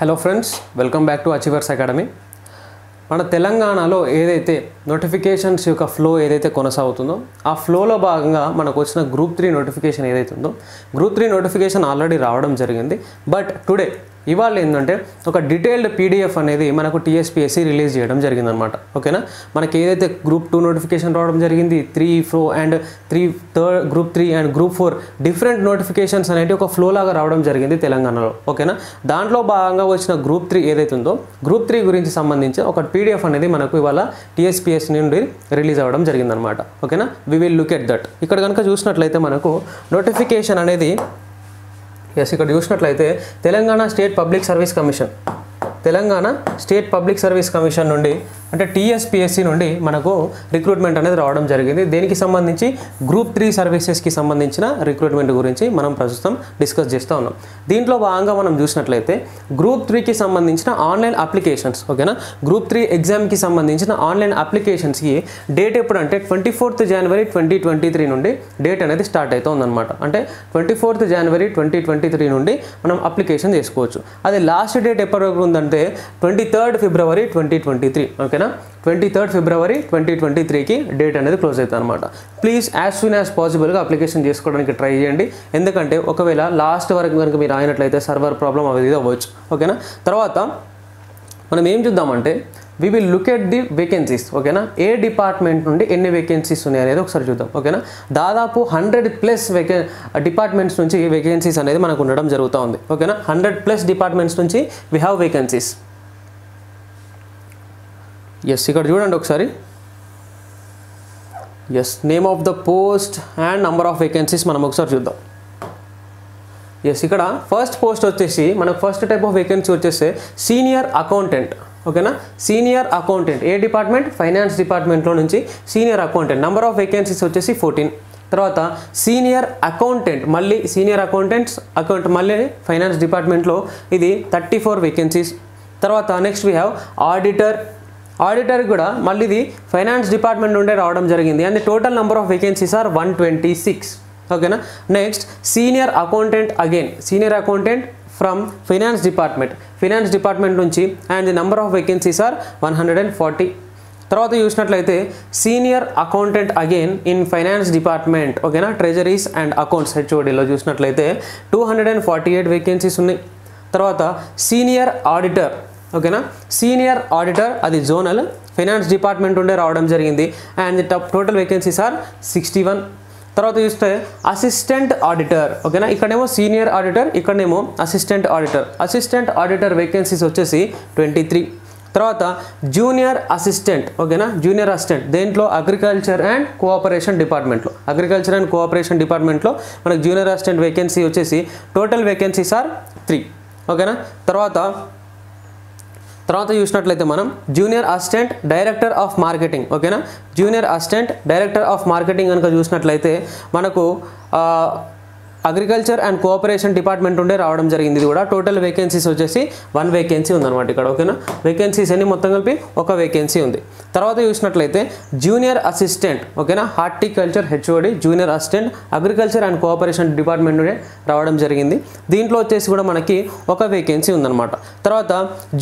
Hello friends welcome back to Achievers Academy మన తెలంగాణలో ఏదైతే నోటిఫికేషన్స్ యొక్క ఫ్లో ఏదైతే కొనసాగుతుందో ఆ ఫ్లోలో భాగంగా మనకు వచ్చిన గ్రూప్ త్రీ నోటిఫికేషన్ ఏదైతే ఉందో గ్రూప్ త్రీ నోటిఫికేషన్ ఆల్రెడీ రావడం జరిగింది. బట్ టుడే ఇవాళ ఏంటంటే ఒక డీటెయిల్డ్ పీడిఎఫ్ అనేది మనకు టీఎస్పీఎస్సీ రిలీజ్ చేయడం జరిగిందనమాట ఓకేనా? మనకి ఏదైతే గ్రూప్ టూ నోటిఫికేషన్ రావడం జరిగింది three four and three third group three and group four different notifications అనేవి ఒక ఫ్లో లాగా రావడం జరిగింది తెలంగాణలో. ఓకేనా? దాంట్లో భాగంగా వచ్చిన గ్రూప్ త్రీ ఏదైతే ఉందో గ్రూప్ త్రీ గురించి సంబంధించి ఒక పీడిఎఫ్ అనేది మనకు ఇవాళ టీఎస్పీఎస్ నుండి రిలీజ్ అవ్వడం జరిగిందనమాట ఓకేనా? We will look at that ఇక్కడ కనుక చూసినట్లయితే మనకు నోటిఫికేషన్ అనేది ఎస్ ఇక్కడ చూసినట్లయితే Telangana state public service commission. Telangana state public service commission నుండి అంటే టీఎస్పిఎస్సి నుండి మనకు రిక్రూట్మెంట్ అనేది రావడం జరిగింది. దేనికి సంబంధించి? గ్రూప్ త్రీ సర్వీసెస్కి సంబంధించిన రిక్రూట్మెంట్ గురించి మనం ప్రస్తుతం డిస్కస్ చేస్తూ ఉన్నాం. దీంట్లో భాగంగా మనం చూసినట్లయితే గ్రూప్ త్రీకి సంబంధించిన ఆన్లైన్ అప్లికేషన్స్ ఓకేనా గ్రూప్ త్రీ ఎగ్జామ్కి సంబంధించిన ఆన్లైన్ అప్లికేషన్స్కి డేట్ ఎప్పుడు అంటే ట్వంటీ ఫోర్త్ జనవరి ట్వంటీ ట్వంటీ త్రీ నుండి డేట్ అనేది స్టార్ట్ అవుతుందన్నమాట అంటే ట్వంటీ ఫోర్త్ జనవరి ట్వంటీ ట్వంటీ త్రీ నుండి మనం అప్లికేషన్ చేసుకోవచ్చు. అది లాస్ట్ డేట్ ఎప్పటి వరకు ఉందంటే ట్వంటీ థర్డ్ ఫిబ్రవరి ట్వంటీ ట్వంటీ త్రీ ఓకేనా ట్వంటీ థర్డ్ ఫిబ్రవరి ట్వంటీ ట్వంటీ త్రీకి డేట్ అనేది క్లోజ్ అవుతుంది అనమాట ప్లీజ్ యాజ్ సూన్ యాజ్ పాసిబుల్గా అప్లికేషన్ చేసుకోవడానికి ట్రై చేయండి. ఎందుకంటే ఒకవేళ లాస్ట్ వరకు కనుక మీరు అయినట్లయితే సర్వర్ ప్రాబ్లం అవి అవ్వచ్చు ఓకేనా తర్వాత మనం ఏం చూద్దామంటే we will look at the vacancies ఓకేనా ఏ డిపార్ట్మెంట్ నుండి ఎన్ని వేకెన్సీస్ ఉన్నాయి అనేది ఒకసారి చూద్దాం ఓకేనా దాదాపు హండ్రెడ్ ప్లస్ వేకె డిపార్ట్మెంట్స్ నుంచి వేకెన్సీస్ అనేది మనకు ఉండడం జరుగుతూ ఉంది ఓకేనా హండ్రెడ్ ప్లస్ డిపార్ట్మెంట్స్ నుంచి వి హ్యావ్ వేకెన్సీస్ ఎస్ ఇక్కడ చూడండి ఒకసారి. Yes name of the post and number of vacancies మనం ఒకసారి చూద్దాం. ఎస్ ఇక్కడ ఫస్ట్ పోస్ట్ వచ్చేసి మనకు ఫస్ట్ టైప్ ఆఫ్ వేకెన్సీ వచ్చేసి సీనియర్ అకౌంటెంట్ ఓకేనా సీనియర్ అకౌంటెంట్ ఏ డిపార్ట్మెంట్ ఫైనాన్స్ డిపార్ట్మెంట్లో నుంచి senior accountant number of vacancies వచ్చేసి ఫోర్టీన్ తర్వాత సీనియర్ అకౌంటెంట్ మళ్ళీ సీనియర్ అకౌంటెంట్స్ అకౌంట్ మళ్ళీ ఫైనాన్స్ డిపార్ట్మెంట్లో ఇది థర్టీ ఫోర్ వేకెన్సీస్ తర్వాత next we have auditor auditor కూడా మళ్ళీ ఇది ఫైనాన్స్ డిపార్ట్మెంట్ నుండే రావడం జరిగింది. And total number of vacancies are one twenty six ఓకేనా? Next senior accountant again senior accountant from finance department finance department నుంచి and the number of vacancies are one hundred and forty తర్వాత చూసినట్లయితే senior accountant again in finance department ఓకేనా? Treasuries and accounts హెచ్ఓడిలో చూసినట్లయితే two hundred and forty eight vacancies ఉన్నాయి. తర్వాత senior auditor ఓకేనా? Senior auditor అది జోనల్ ఫైనాన్స్ డిపార్ట్మెంట్ ఉండే రావడం జరిగింది. And the total vacancies are sixty one తర్వాత చూస్తే అసిస్టెంట్ ఆడిటర్ ఓకేనా ఇక్కడేమో సీనియర్ ఆడిటర్ ఇక్కడనేమో assistant auditor assistant auditor vacancies వచ్చేసి ట్వంటీ త్రీ తర్వాత జూనియర్ అసిస్టెంట్ ఓకేనా జూనియర్ అసిస్టెంట్ దేంట్లో? అగ్రికల్చర్ అండ్ కోఆపరేషన్ డిపార్ట్మెంట్లో అగ్రికల్చర్ అండ్ కోఆపరేషన్ డిపార్ట్మెంట్లో మనకు జూనియర్ అసిస్టెంట్ వేకెన్సీ వచ్చేసి టోటల్ వేకెన్సీస్ ఆర్ త్రీ ఓకేనా తర్వాత తర్వాత చూసినట్లయితే మనం junior assistant director of marketing ఓకేనా junior assistant director of marketing కనుక చూసినట్లయితే మనకు అగ్రికల్చర్ అండ్ కోఆపరేషన్ డిపార్ట్మెంట్ ఉండే రావడం జరిగింది. ఇది కూడా టోటల్ వేకెన్సీస్ వచ్చేసి వన్ వేకెన్సీ ఉందన్నమాట ఇక్కడ ఓకేనా? వేకెన్సీస్ అన్ని మొత్తం కలిపి? ఒక వేకెన్సీ ఉంది. తర్వాత చూసినట్లయితే జూనియర్ అసిస్టెంట్ ఓకేనా? Horticulture HOD junior assistant agriculture and cooperation department నుండే రావడం జరిగింది. దీంట్లో వచ్చేసి కూడా మనకి ఒక వేకెన్సీ ఉందన్నమాట. తర్వాత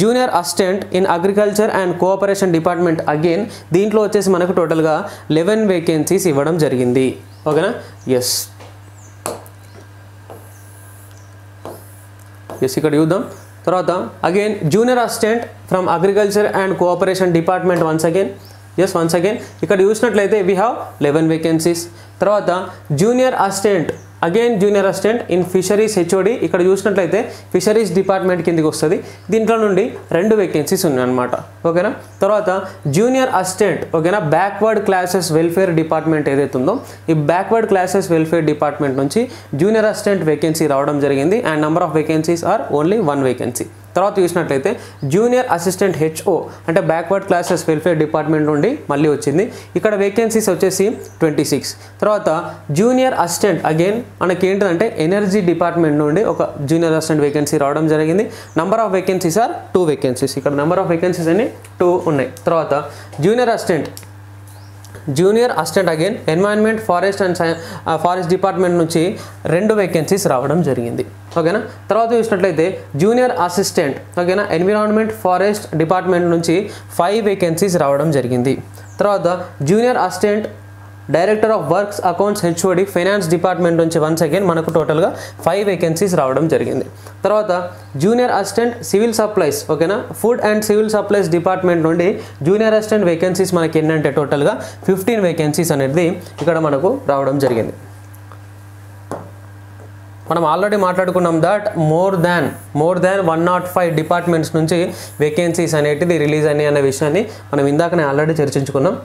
junior assistant in agriculture and cooperation department again దీంట్లో వచ్చేసి మనకు టోటల్గా లెవెన్ వేకెన్సీస్ ఇవ్వడం జరిగింది. ఓకేనా? ఎస్ ఎస్ ఇక్కడ చూద్దాం. తర్వాత again junior assistant from agriculture and cooperation department once again yes once again ఇక్కడ చూసినట్లయితే వీ హ్యావ్ లెవెన్ వేకెన్సీస్ తర్వాత junior assistant again junior assistant in fisheries HOD ఇక్కడ చూసినట్లయితే ఫిషరీస్ డిపార్ట్మెంట్ కిందకి వస్తుంది. దీంట్లో నుండి రెండు వేకెన్సీస్ ఉన్నాయన్నమాట. ఓకేనా? తర్వాత జూనియర్ అసిస్టెంట్ ఓకేనా? బ్యాక్వర్డ్ క్లాసెస్ వెల్ఫేర్ డిపార్ట్మెంట్ ఏదైతే ఉందో ఈ బ్యాక్వర్డ్ క్లాసెస్ వెల్ఫేర్ డిపార్ట్మెంట్ నుంచి జూనియర్ అసిస్టెంట్ వేకెన్సీ రావడం జరిగింది. And number of vacancies are only one vacancy తర్వాత చూసినట్లయితే జూనియర్ అసిస్టెంట్ హెచ్ఓ అంటే బ్యాక్వర్డ్ క్లాసెస్ వెల్ఫేర్ డిపార్ట్మెంట్ నుండి మళ్ళీ వచ్చింది. ఇక్కడ వేకెన్సీస్ వచ్చేసి ట్వంటీ సిక్స్ తర్వాత జూనియర్ అసిస్టెంట్ అగైన్ మనకి ఏంటంటే ఎనర్జీ డిపార్ట్మెంట్ నుండి ఒక జూనియర్ అసిస్టెంట్ వేకెన్సీ రావడం జరిగింది. Number of vacancies are two vacancies ఇక్కడ నెంబర్ ఆఫ్ వేకెన్సీస్ అన్ని టూ ఉన్నాయి. తర్వాత junior assistant junior assistant again environment forest and forest department నుంచి రెండు వేకెన్సీస్ రావడం జరిగింది. ఓకేనా? తర్వాత చూసినట్లయితే జూనియర్ అసిస్టెంట్ ఓకేనా? ఎన్విరాన్మెంట్ ఫారెస్ట్ డిపార్ట్మెంట్ నుంచి ఫైవ్ వేకెన్సీస్ రావడం జరిగింది. తర్వాత junior assistant director of works accounts HOD finance department నుంచి వన్స్ అగైన్ మనకు టోటల్గా ఫైవ్ వేకెన్సీస్ రావడం జరిగింది. తర్వాత జూనియర్ అసిస్టెంట్ సివిల్ సప్లైస్ ఓకేనా food and civil supplies department నుండి జూనియర్ అసిస్టెంట్ వేకెన్సీస్ మనకి ఏంటంటే టోటల్గా ఫిఫ్టీన్ వేకెన్సీస్ అనేది ఇక్కడ మనకు రావడం జరిగింది. మనం ఆల్రెడీ మాట్లాడుకున్నాం that more than more than one not five departments నుంచి వేకెన్సీస్ అనేటిది రిలీజ్ అయినాయి అనే విషయాన్ని మనం ఇందాకనే ఆల్రెడీ చర్చించుకున్నాం.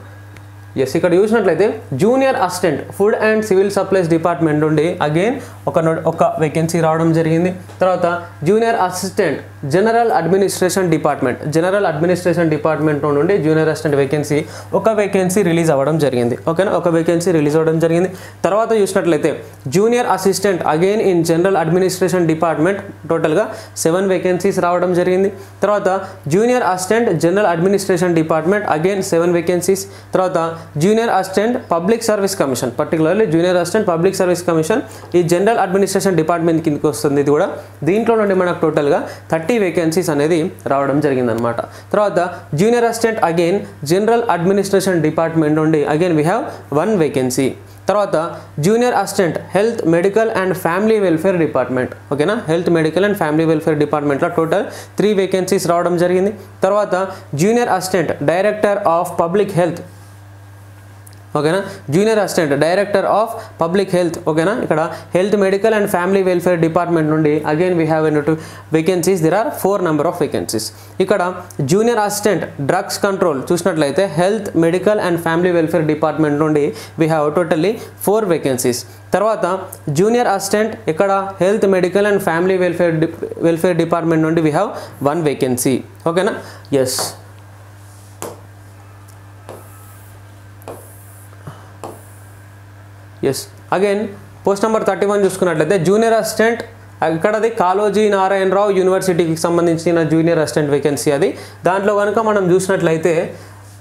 ఎస్ ఇక్కడ చూసినట్లయితే junior assistant food and civil supplies department నుండి అగైన్ ఒక నో- ఒక వేకెన్సీ రావడం జరిగింది. తర్వాత junior assistant general administration department general administration department నుండి జూనియర్ అసిస్టెంట్ వేకెన్సీ ఒక వేకెన్సీ రిలీజ్ అవ్వడం జరిగింది. ఓకేనా ఒక వేకెన్సీ రిలీజ్ అవ్వడం జరిగింది. తర్వాత చూసినట్లయితే junior assistant again in general administration department టోటల్గా సెవెన్ వేకెన్సీస్ రావడం జరిగింది. తర్వాత junior assistant general administration department again seven vacancies తర్వాత junior assistant public service commission particularly junior assistant public service commission ఈ జనరల్ అడ్మినిస్ట్రేషన్ డిపార్ట్మెంట్ కిందకి వస్తుంది ఇది కూడా. దీంట్లో నుండి మనకు టోటల్గా థర్టీ వేకెన్సీస్ అనేది రావడం జరిగిందనమాట తర్వాత junior assistant again general administration department నుండి again we have one vacancy తర్వాత junior assistant health medical and family welfare department ఓకేనా health medical and family welfare డిపార్ట్మెంట్లో టోటల్ త్రీ వేకెన్సీస్ రావడం జరిగింది. తర్వాత junior assistant director of public health ఓకేనా? Junior assistant director of public health ఓకేనా? ఇక్కడ health medical and family welfare department నుండి again we have an vacancies there are four number of vacancies ఇక్కడ junior assistant drugs control చూసినట్లయితే health medical and family welfare department నుండి we have totally four vacancies తర్వాత junior assistant ఇక్కడ health medical and family welfare welfare department నుండి we have one vacancy ఓకేనా? Yes yes again post number thirty one చూసుకున్నట్లయితే junior assistant ఇక్కడది కాలోజీ నారాయణరావు యూనివర్సిటీకి సంబంధించిన junior assistant vacancy అది. దాంట్లో కనుక మనం చూసినట్లయితే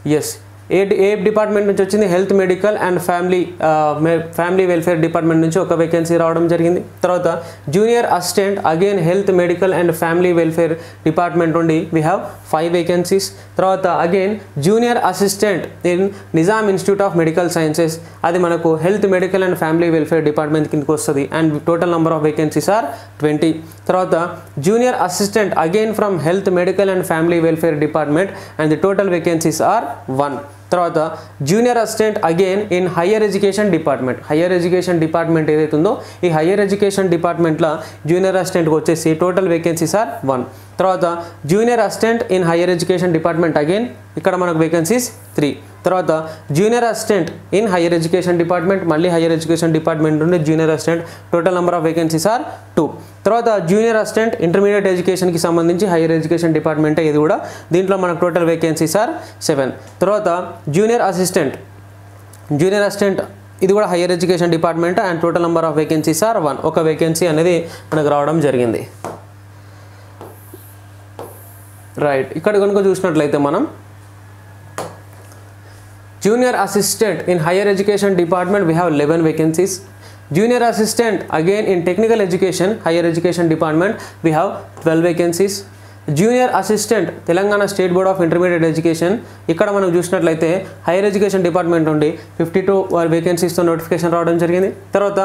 ఎస్ ఏ ఏ డిపార్ట్మెంట్ నుంచి వచ్చింది? Health medical and family family welfare department నుంచి ఒక వేకెన్సీ రావడం జరిగింది. తర్వాత junior assistant again health medical and family welfare department నుండి వీ హ్యావ్ ఫైవ్ వేకెన్సీస్ తర్వాత again junior assistant in Nizam institute of medical sciences. అది మనకు health medical and family welfare department కిందకి వస్తుంది and total number of vacancies are twenty తర్వాత junior assistant again from health medical and family welfare department and the total vacancies are one తర్వాత junior assistant again in higher education department higher education department ఏదైతే ఉందో ఈ higher education డిపార్ట్మెంట్లో junior అసిస్టెంట్కి వచ్చేసి total vacancies are one తర్వాత junior assistant in higher education department again ఇక్కడ మనకు వేకెన్సీస్ త్రీ తర్వాత junior assistant in higher education department మళ్ళీ హయ్యర్ ఎడ్యుకేషన్ డిపార్ట్మెంట్ నుండి junior assistant total number of vacancies are two తర్వాత junior assistant intermediate ఎడ్యుకేషన్కి సంబంధించి higher education డిపార్ట్మెంటే ఇది కూడా దీంట్లో మనకు టోటల్ వేకెన్సీస్ ఆర్ సెవెన్ తర్వాత జూనియర్ అసిస్టెంట్ జూనియర్ అసిస్టెంట్ ఇది కూడా higher education department and total number of vacancies are one ఒక వేకెన్సీ అనేది మనకు రావడం జరిగింది. రైట్ ఇక్కడ కనుక చూసినట్లయితే మనం junior assistant in higher education department we have eleven vacancies junior assistant again in technical education higher education department we have twelve vacancies junior assistant Telangana state board of intermediate education ఇక్కడ మనం చూసినట్లయితే higher education department నుండి fifty two వేకెన్సీస్తో notification రావడం జరిగింది. తర్వాత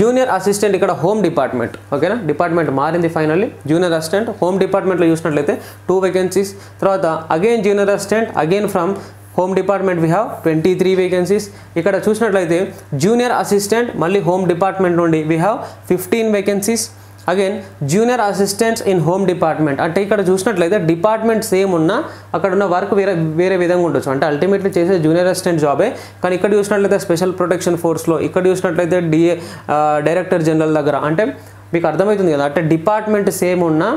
junior assistant ఇక్కడ home department ఓకేనా డిపార్ట్మెంట్ మారింది ఫైనల్లీ జూనియర్ అసిస్టెంట్ హోమ్ డిపార్ట్మెంట్లో చూసినట్లయితే టూ వేకెన్సీస్ తర్వాత again junior assistant again from home department we have twenty three vacancies ఇక్కడ చూసినట్లయితే జూనియర్ అసిస్టెంట్ మళ్ళీ హోమ్ డిపార్ట్మెంట్ నుండి we have fifteen vacancies again junior assistants in home department అంటే ఇక్కడ చూసినట్లయితే డిపార్ట్మెంట్ సేమ్ ఉన్నా అక్కడ ఉన్న వర్క్ వేరే వేరే విధంగా ఉండొచ్చు. అంటే అల్టిమేట్లీ చేసే జూనియర్ అసిస్టెంట్ జాబే కానీ ఇక్కడ చూసినట్లయితే స్పెషల్ ప్రొటెక్షన్ ఫోర్స్లో ఇక్కడ చూసినట్లయితే డిఏ డైరెక్టర్ జనరల్ దగ్గర. అంటే మీకు అర్థమవుతుంది కదా అంటే డిపార్ట్మెంట్ సేమ్ ఉన్నా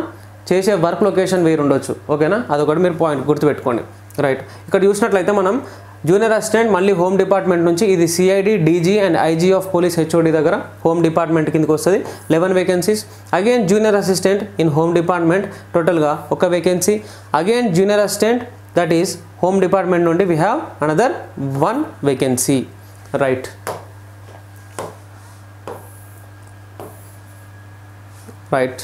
చేసే వర్క్ లొకేషన్ వేరు ఉండొచ్చు ఓకేనా అదొకటి మీరు పాయింట్ గుర్తుపెట్టుకోండి. రైట్ ఇక్కడ చూసినట్లయితే మనం జూనియర్ అసిస్టెంట్ మళ్ళీ హోమ్ డిపార్ట్మెంట్ నుంచి ఇది CID DG and IG of police HOD దగ్గర హోమ్ డిపార్ట్మెంట్ కిందకి వస్తుంది. Eleven vacancies again junior assistant in home department టోటల్గా ఒక vacancy again junior assistant that is home department నుండి we have another one vacancy right right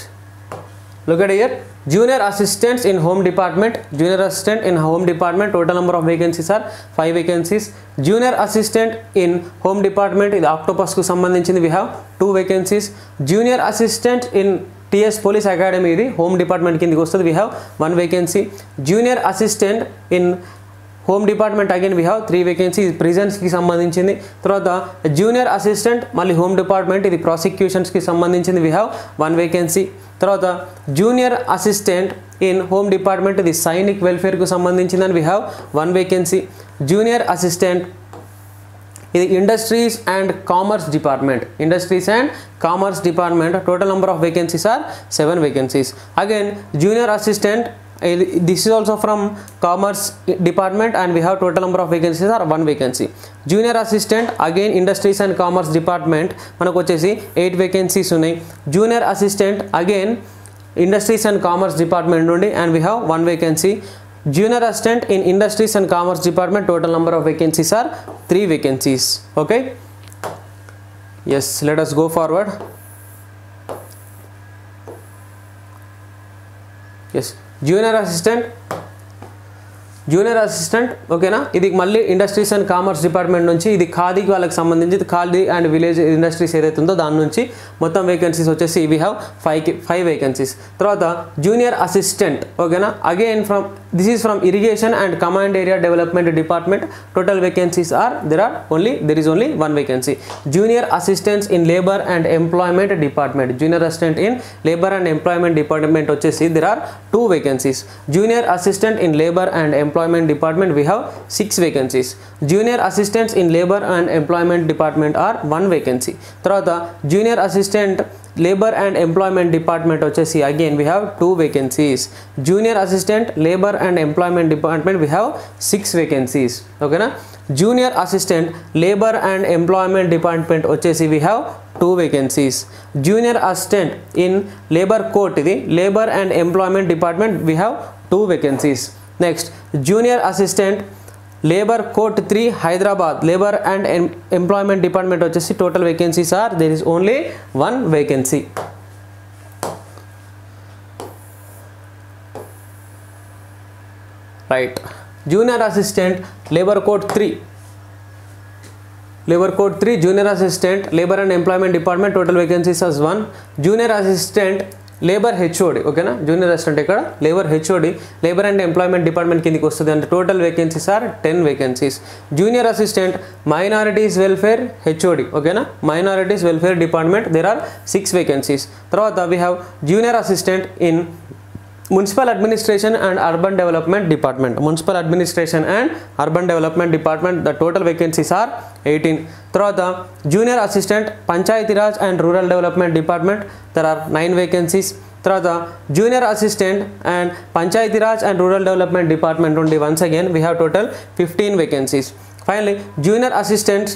locate year junior assistants in home department junior assistant in home department total number of vacancies are five vacancies junior assistant in home department ఇది ఆక్టోపస్కు సంబంధించింది we have two vacancies junior assistant in TS police academy ఇది home department కిందకి వస్తుంది we have one vacancy junior assistant in home department again we have three vacancy ప్రిజన్స్కి సంబంధించింది. తర్వాత junior assistant మళ్ళీ home department ఇది ప్రాసిక్యూషన్స్కి సంబంధించింది వీ హ్యావ్ వన్ వేకెన్సీ తర్వాత junior assistant in home department ఇది సైనిక్ వెల్ఫేర్కు సంబంధించిందని we have one vacancy junior assistant ఇది industries and commerce department industries and commerce department total number of vacancies are seven vacancies again junior assistant this is also from commerce department and we have total number of vacancies are one vacancy junior assistant again industries and commerce department మనకు వచ్చేసి eight vacancies ఉన్నాయి junior assistant again industries and commerce department నుండి and we have one vacancy junior assistant in industries and commerce department total number of vacancies are three vacancies okay yes let us go forward yes Junior assistant junior assistant ఓకేనా ఇది మళ్ళీ industries and commerce department నుంచి ఇది ఖాదీకి వాళ్ళకి సంబంధించి khadi and village industries ఏదైతే ఉందో దాని నుంచి మొత్తం వేకెన్సీస్ వచ్చేసి we have five five vacancies తర్వాత జూనియర్ అసిస్టెంట్ ఓకేనా again from this is from irrigation and command area development department total vacancies are there are only there is only one vacancy junior assistants in labour and employment department junior assistant in labour and employment department వచ్చేసి there are two vacancies junior assistant in labour and employment department we have six vacancies junior assistants in labour and employment department are one vacancy తర్వాత junior assistant labour and employment department వచ్చేసి again we have two vacancies junior assistant labour and employment department we have six vacancies ఓకేనా junior assistant labour and employment department వచ్చేసి we have two vacancies junior assistant in labour court ఇది labour and employment department we have two vacancies next junior assistant Labour court three Hyderabad labour and employment department వచ్చేసి total vacancies are there is only one vacancy right junior assistant labour court three labour code three junior assistant labour and employment department total vacancies as one junior assistant labour HOD ఓకేనా junior assistant ఇక్కడ labour HOD labour and employment department కిందకి వస్తుంది. అంటే total vacancies are ten vacancies junior assistant minorities welfare HOD ఓకేనా minorities welfare department there are six vacancies తర్వాత we have junior assistant in Municipal administration and urban development department municipal administration and urban development department the total vacancies are eighteen తర్వాత junior assistant Panchayati Raj and rural development department there are nine vacancies తర్వాత junior assistant and Panchayati Raj and rural development department నుండి once again we have total fifteen vacancies finally junior assistants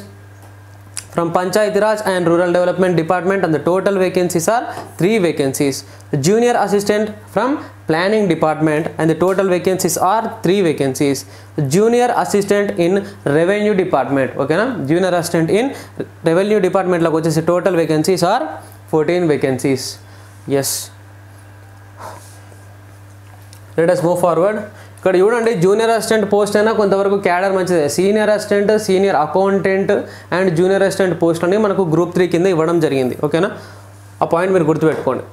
from Panchayat Raj and Rural Development Department and the total vacancies are 3 vacancies. Junior Assistant from Planning Department and the total vacancies are 3 vacancies. Junior Assistant in Revenue Department. Okay na? Junior Assistant in Revenue Department like వచ్చేసి total vacancies are 14 vacancies. Yes. Let us move forward. ఇక్కడ చూడండి junior assistant post అయినా కొంతవరకు cadre మంచిదే senior assistant senior accountant and junior assistant post అని మనకు group three కింద ఇవ్వడం జరిగింది ఓకేనా ఆ పాయింట్ మీరు గుర్తుపెట్టుకోండి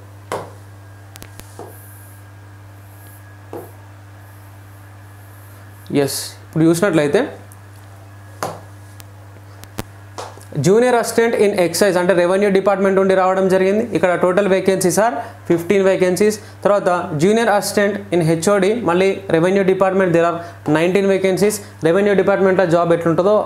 ఎస్ ఇప్పుడు చూసినట్లయితే జూనియర్ అసిస్టెంట్ ఇన్ ఎక్సైజ్ అంటే రెవెన్యూ డిపార్ట్మెంట్ నుండి రావడం జరిగింది. ఇక్కడ total vacancies are fifteen vacancies తర్వాత జూనియర్ అసిస్టెంట్ ఇన్ హెచ్ఓడి మళ్ళీ revenue department there are nineteen vacancies revenue డిపార్ట్మెంట్లో జాబ్ ఎట్లుంటుందో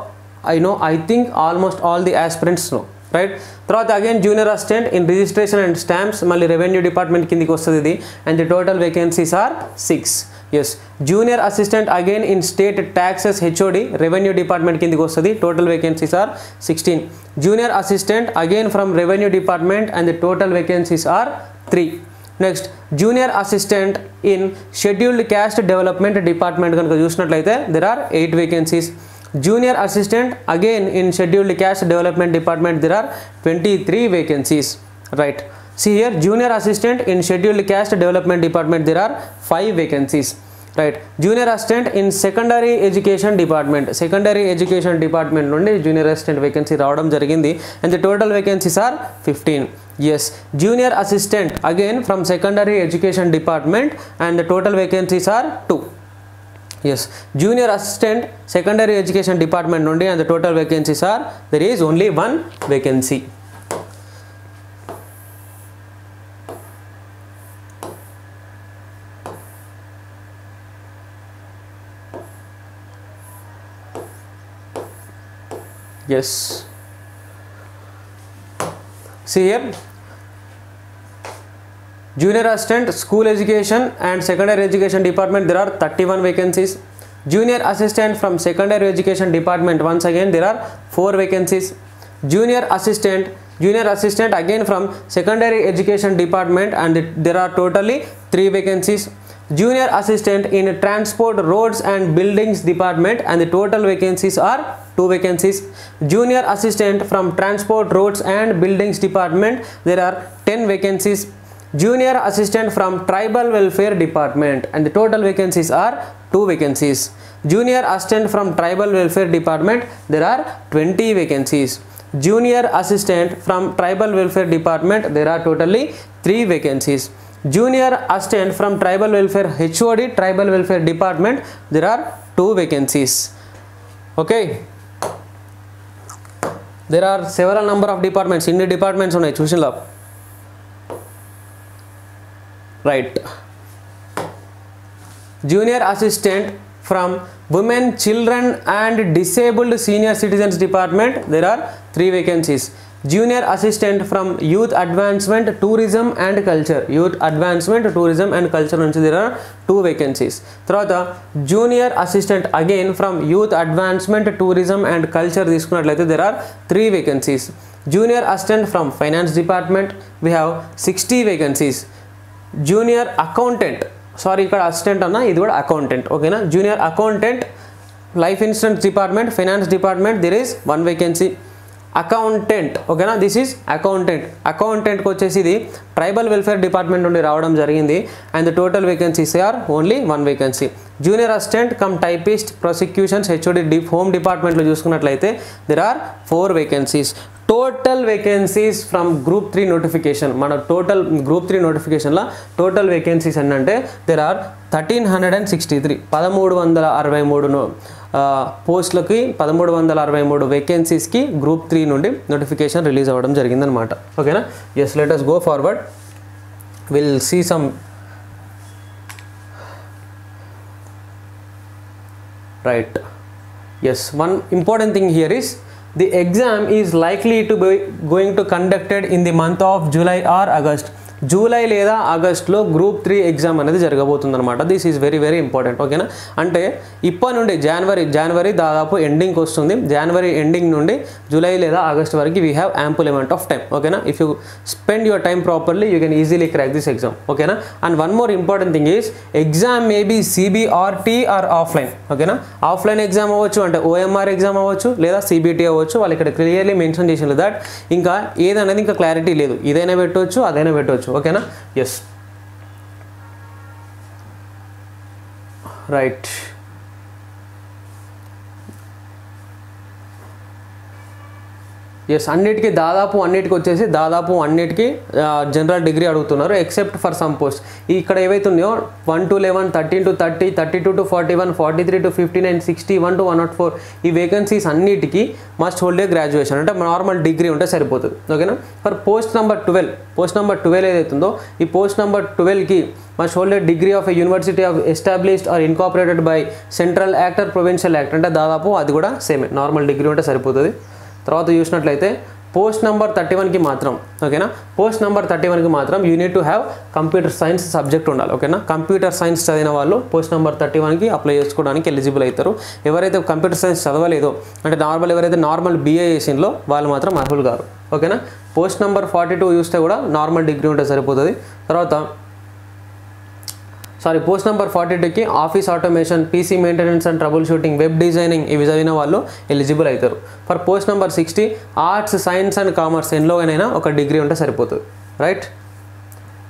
I know I think almost all the aspirants know right తర్వాత again junior assistant in registration and stamps మళ్ళీ revenue department కిందికి వస్తుంది ఇది. And the total vacancies are six yes junior assistant again in state taxes HOD revenue department కిందకి వస్తుంది. Total vacancies are sixteen junior assistant again from revenue department and the total vacancies are three next junior assistant in scheduled caste development department కనుక చూసినట్లయితే there are eight vacancies junior assistant again in scheduled caste development department there are twenty three vacancies right see here junior assistant in scheduled caste development department there are five vacancies right junior assistant in secondary education department secondary education department నుండి junior assistant vacancy రావడం జరిగింది. And the total vacancies are fifteen yes junior assistant again from secondary education department and the total vacancies are two yes junior assistant secondary education department నుండి and the total vacancies are there is only one vacancy yes see here junior assistant school education and secondary education department there are 31 vacancies. Junior assistant from secondary education department once again there are 4 vacancies. Junior assistant junior assistant again from secondary education department and there are totally 3 vacancies. Junior assistant in transport roads and buildings department and the total vacancies are 2 vacancies. Junior assistant from transport roads and buildings department there are 10 vacancies. Junior assistant from tribal welfare department and the total vacancies are 2 vacancies. Junior assistant from tribal welfare department there are 20 vacancies. Junior assistant from tribal welfare department there are totally 3 vacancies. Junior assistant from tribal welfare hod tribal welfare department there are 2 vacancies. Okay there are several number of departments ఇన్ని departments ఉన్నాయి చూసిలా right junior assistant from women children and disabled senior citizens department there are three vacancies junior assistant from youth advancement tourism and culture youth advancement tourism and culture నుంచి there are two vacancies తర్వాత junior assistant again from youth advancement tourism and culture తీసుకున్నట్లయితే there are three vacancies junior assistant from finance department we have sixty vacancies junior accountant sorry ఇక్కడ assistant అన్న ఇది కూడా accountant ఓకేనా junior accountant life insurance department finance department there is one vacancy accountant ఓకేనా? This is accountant అకౌంటెంట్కి వచ్చేసి ఇది tribal welfare department నుండి రావడం జరిగింది. And the total vacancies are only one vacancy junior assistant cum typist prosecutions HOD the home డిపార్ట్మెంట్లో చూసుకున్నట్లయితే there are four vacancies total vacancies from group three notification మన total group three నోటిఫికేషన్లో total vacancies ఏంటంటే there are thirteen hundred and sixty three పదమూడు వందల అరవై మూడు పోస్టులకి పదమూడు వందల అరవై మూడు వేకెన్సీస్కి గ్రూప్ త్రీ నుండి నోటిఫికేషన్ రిలీజ్ అవ్వడం జరిగిందనమాట ఓకేనా? Yes letters go forward will see some right yes one important thing here is the exam is likely to be going to conducted in the month of july or august July లేదా ఆగస్ట్లో group three exam అనేది జరగబోతుంది అనమాట this is very very important ఓకేనా అంటే ఇప్పటి నుండి జనవరి జనవరి దాదాపు ఎండింగ్కి వస్తుంది. జనవరి ఎండింగ్ నుండి జూలై లేదా ఆగస్ట్ వరకు we have ample amount of time ఓకేనా if you spend your time properly you can easily crack this exam ఓకేనా and one more important thing is exam maybe CBRT or offline ఓకేనా offline exam అవ్వచ్చు అంటే OMR exam అవ్వచ్చు లేదా CBT అవ్వచ్చు. వాళ్ళు ఇక్కడ క్లియర్లీ మెన్షన్ చేసిన దట్ ఇంకా ఏదనేది ఇంకా క్లారిటీ లేదు. ఇదైనా పెట్టవచ్చు అదైనా పెట్టవచ్చు ఓకేనా ఎస్ రైట్ ఎస్ అన్నిటికీ దాదాపు అన్నిటికీ వచ్చేసి దాదాపు అన్నిటికీ జనరల్ డిగ్రీ అడుగుతున్నారు ఎక్సెప్ట్ ఫర్ సమ్ పోస్ట్ ఇక్కడ ఏవైతే ఉన్నాయో one to eleven thirteen to thirty thirty two to forty one forty three to fifty nine sixty one to one not four ఈ వేకెన్సీస్ అన్నిటికీ మస్ట్ హోల్డ్ ఏ గ్రాడ్యుయేషన్ అంటే normal degree ఉంటే సరిపోతుంది. ఓకేనా for post number twelve post number twelve ఏదైతుందో ఈ post number ట్వెల్వ్కి must hold a degree of a university of established or incorporated by central act or provincial act అంటే దాదాపు అది కూడా సేమే నార్మల్ డిగ్రీ ఉంటే సరిపోతుంది. తర్వాత చూసినట్లయితే పోస్ట్ నెంబర్ థర్టీ వన్కి మాత్రం ఓకేనా? పోస్ట్ నెంబర్ థర్టీ వన్కి మాత్రం unit to have computer science subject ఉండాలి ఓకేనా? కంప్యూటర్ సైన్స్ చదివిన వాళ్ళు పోస్ట్ నెంబర్ థర్టీ వన్కి అప్లై చేసుకోవడానికి ఎలిజిబుల్ అవుతారు. ఎవరైతే కంప్యూటర్ సైన్స్ చదవలేదో అంటే నార్మల్ ఎవరైతే నార్మల్ బీఏ చేసిందో వాళ్ళు మాత్రం అర్హులు కారు ఓకేనా? పోస్ట్ నెంబర్ ఫార్టీ టూ చూస్తే కూడా నార్మల్ డిగ్రీ ఉంటే సరిపోతుంది. తర్వాత సారీ పోస్ట్ నెంబర్ ఫార్టీ టూకి office automation PC maintenance and trouble shooting web designing ఇవి చదివిన వాళ్ళు ఎలిజిబుల్ అవుతారు. For post number sixty arts science and commerce ఎన్లోనైనా ఒక డిగ్రీ ఉంటే సరిపోతుంది. రైట్?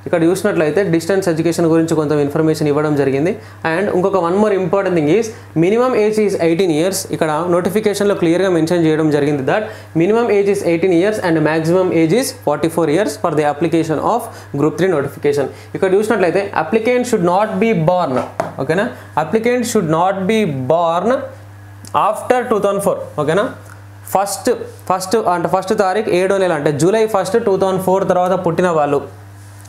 ఇక్కడ చూసినట్లయితే డిస్టెన్స్ ఎడ్యుకేషన్ గురించి కొంత ఇన్ఫర్మేషన్ ఇవ్వడం జరిగింది. అండ్ ఇంకొక one more important thing is minimum age is eighteen years. ఇక్కడ నోటిఫికేషన్లో క్లియర్గా మెన్షన్ చేయడం జరిగింది that minimum age is eighteen years and maximum age is forty four years for the application of group three notification. ఇక్కడ చూసినట్లయితే applicant should not be born. ఓకేనా? Applicant should not be born after two thousand four. ఓకేనా? First first అంటే first తారీఖు ఏడో నెల అంటే July first two thousand four తర్వాత పుట్టిన వాళ్ళు.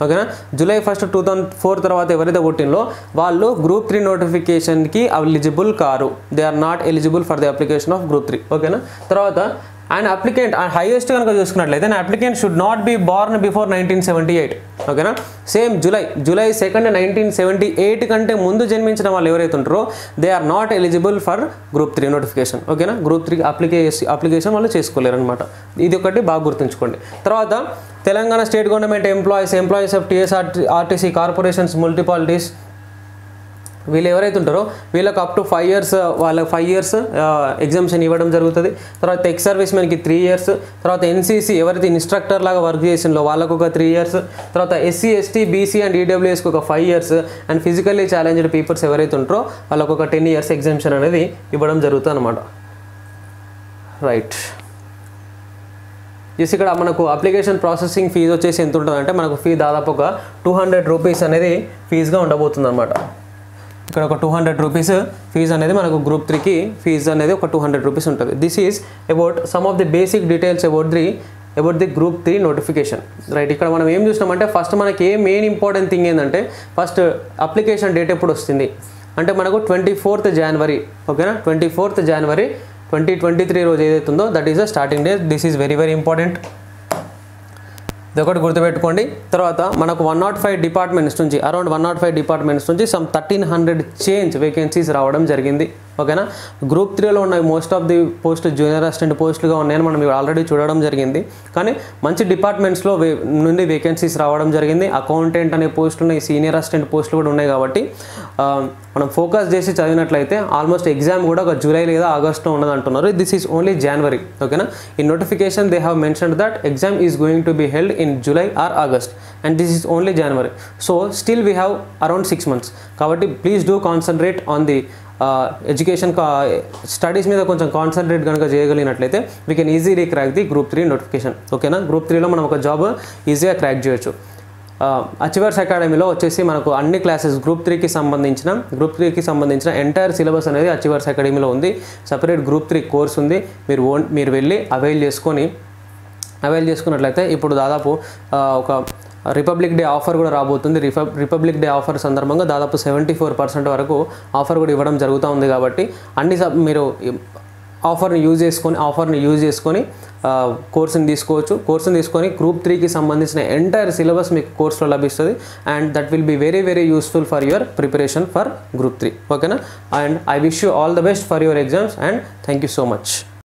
ఓకేనా? July first two thousand four తర్వాత ఎవరైతే పుట్టినలో వాళ్ళు గ్రూప్ త్రీ నోటిఫికేషన్కి eligible car. They are not eligible for the application of group three. ఓకేనా? తర్వాత అండ్ అప్లికెంట్ హైయెస్ట్ కనుక చూసుకున్నట్లయితే applicant should not be born before nineteen seventy eight ఓకేనా same July July second nineteen seventy eight కంటే ముందు జన్మించిన వాళ్ళు ఎవరైతే ఉంటారో they are not eligible for group three notification ఓకేనా గ్రూప్ త్రీ అప్లికేషన్ అప్లికేషన్ వాళ్ళు చేసుకోలేరు అనమాట ఇది ఒకటి బాగా గుర్తుంచుకోండి. తర్వాత Telangana state government employees employees of TSR RTC corporations municipalities వీళ్ళు ఎవరైతే ఉంటారో వీళ్ళకి అప్ టు ఫైవ్ ఇయర్స్ వాళ్ళకి ఫైవ్ ఇయర్స్ ఎగ్జామ్షన్ ఇవ్వడం జరుగుతుంది. తర్వాత ఎక్స్ సర్వీస్ మెన్కి త్రీ ఇయర్స్ తర్వాత ఎన్సీసీ ఎవరైతే ఇన్స్ట్రక్టర్ లాగా వర్క్ చేసిందో వాళ్ళకు ఒక త్రీ ఇయర్స్ తర్వాత ఎస్సీ ఎస్టీ బీసీ అండ్ ఈడబ్ల్యూఎస్కి ఒక five years and physically challenged peoples ఎవరైతే ఉంటారో వాళ్ళకు ఒక టెన్ ఇయర్స్ ఎగ్జామ్షన్ అనేది ఇవ్వడం జరుగుతుంది అనమాట రైట్ జస్ట్ ఇక్కడ మనకు అప్లికేషన్ ప్రాసెసింగ్ ఫీజు వచ్చేసి ఎంత ఉంటుందంటే మనకు ఫీ దాదాపు ఒక టూ హండ్రెడ్ రూపీస్ అనేది ఫీజుగా ఉండబోతుంది అనమాట ఇక్కడ ఒక టూ హండ్రెడ్ రూపీస్ ఫీజు అనేది మనకు గ్రూప్ త్రీకి ఫీజు అనేది ఒక టూ హండ్రెడ్ రూపీస్ ఉంటుంది. This is about some of the basic details about the about the group three notification right ఇక్కడ మనం ఏం చూసినామంటే ఫస్ట్ మనకి ఏ మెయిన్ ఇంపార్టెంట్ థింగ్ ఏంటంటే ఫస్ట్ అప్లికేషన్ డేట్ ఎప్పుడు వస్తుంది? అంటే మనకు ట్వంటీ ఫోర్త్ జనవరి ఓకేనా ట్వంటీ ఫోర్త్ జనవరి ట్వంటీ ట్వంటీ త్రీ రోజు ఏదైతే ఉందో that is the starting day this is very very important ఇది ఒకటి గుర్తుపెట్టుకోండి. తర్వాత మనకు వన్ నాట్ ఫైవ్ డిపార్ట్మెంట్స్ నుంచి around one not five departments నుంచి some thirteen hundred change vacancies రావడం జరిగింది. ఓకేనా? గ్రూప్ త్రీలో ఉన్న most of the post junior assistant పోస్టులుగా ఉన్నాయని మనం ఆల్రెడీ చూడడం జరిగింది. కానీ మంచి డిపార్ట్మెంట్స్లో వే నుండి వేకెన్సీస్ రావడం జరిగింది. అకౌంటెంట్ అనే పోస్టులు ఉన్నాయి సీనియర్ అసిస్టెంట్ పోస్టులు కూడా ఉన్నాయి కాబట్టి మనం ఫోకస్ చేసి చదివినట్లయితే ఆల్మోస్ట్ ఎగ్జామ్ కూడా ఒక జూలై లేదా ఆగస్ట్లో ఉన్నది అంటున్నారు దిస్ ఈజ్ ఓన్లీ జనవరి ఓకేనా? ఈ notification they have mention that exam is going to be held in July or August and this is only January so still we have around six months కాబట్టి please do concentrate on the education studies మీద కొంచెం concentrate కనుక చేయగలిగినట్లయితే we can easily crack the group three notification ఓకేనా? Group త్రీలో మనం ఒక job ఈజీగా crack చేయొచ్చు. అచివర్స్ అకాడమీలో వచ్చేసి మనకు అన్ని క్లాసెస్ గ్రూప్ త్రీకి సంబంధించిన గ్రూప్ త్రీకి సంబంధించిన ఎంటైర్ సిలబస్ అనేది అచివర్స్ అకాడమీలో ఉంది. సపరేట్ గ్రూప్ త్రీ కోర్స్ ఉంది. మీరు ఓన్ మీరు వెళ్ళి అవైల్ చేసుకొని అవైల్ చేసుకున్నట్లయితే ఇప్పుడు దాదాపు ఒక రిపబ్లిక్ డే ఆఫర్ కూడా రాబోతుంది. రిపబ్లిక్ డే ఆఫర్ సందర్భంగా దాదాపు సెవెంటీ ఫోర్ పర్సెంట్ వరకు ఆఫర్ కూడా ఇవ్వడం జరుగుతూ ఉంది కాబట్టి అన్ని సబ్ మీరు ఆఫర్ని యూజ్ చేసుకొని ఆఫర్ని యూజ్ చేసుకొని కోర్సుని తీసుకోవచ్చు. కోర్సుని తీసుకొని గ్రూప్ త్రీకి సంబంధించిన ఎంటైర్ సిలబస్ మీకు కోర్సులో లభిస్తుంది. And that will be very very useful for your preparation for group three ఓకేనా and I wish you all the best for your exams and thank you so much